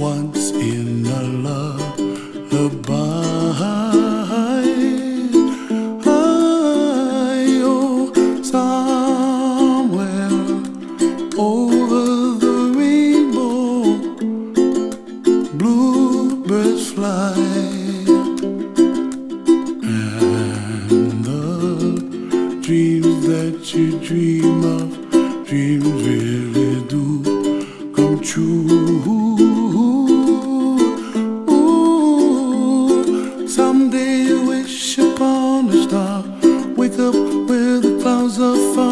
once in a lullaby. I, oh, somewhere over the rainbow, bluebirds fly. And the dreams that you dream of, dreams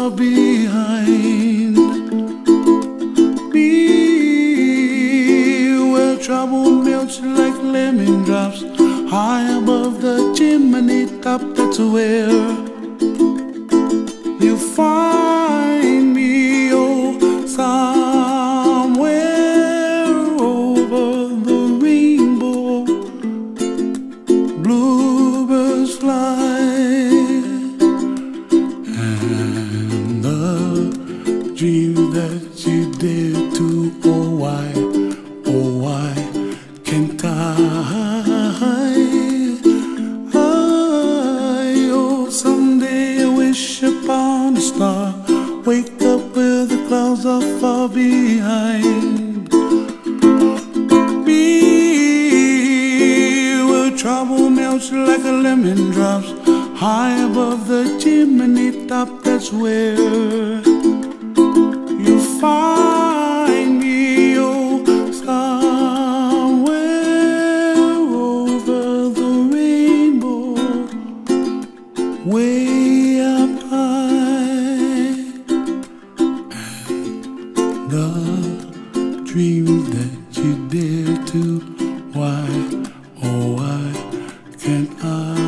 behind. Be where trouble melts like lemon drops high above the chimney top. That's where you find to, oh, why, oh, why can't I? I, oh, someday I wish upon a star, wake up where the clouds are far behind. Be where trouble melts like a lemon drops high above the chimney top. That's where that you dare to why, oh why can't I